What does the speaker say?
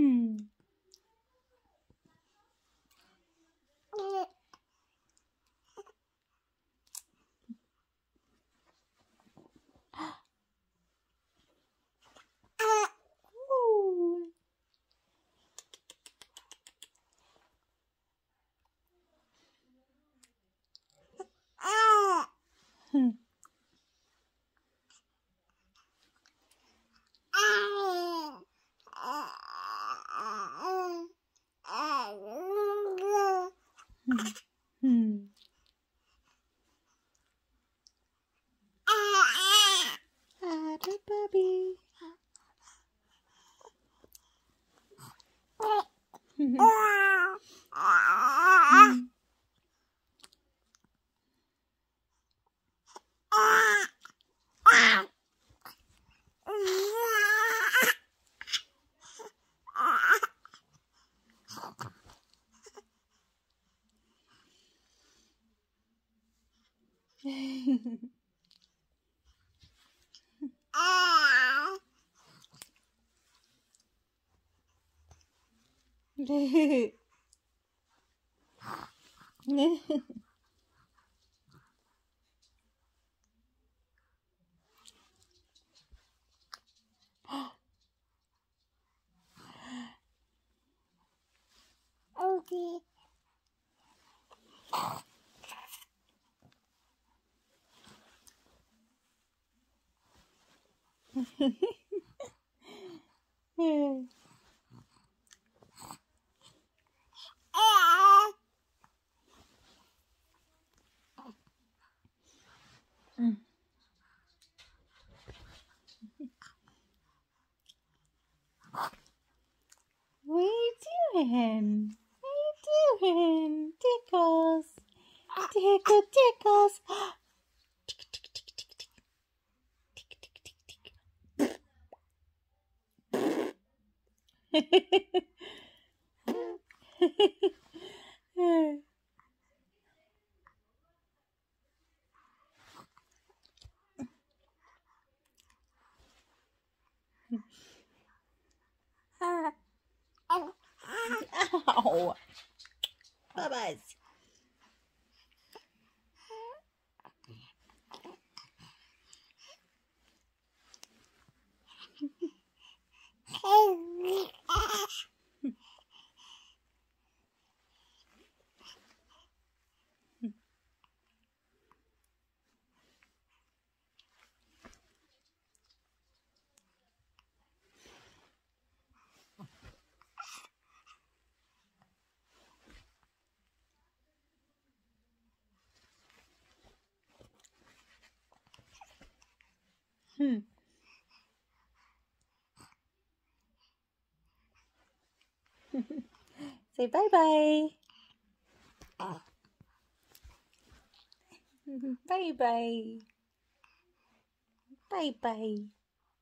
Hmm. Ooh. Hmm. Hmm. Hmm. Atta puppy. Okay. What are you doing? What are you doing? Tickles. Tickle, tickles. Tick, tick, tick, tick, tick. Tick, tick, tick, tick. Ow. Bubba's. Hmm. Say bye bye. bye bye. Bye bye.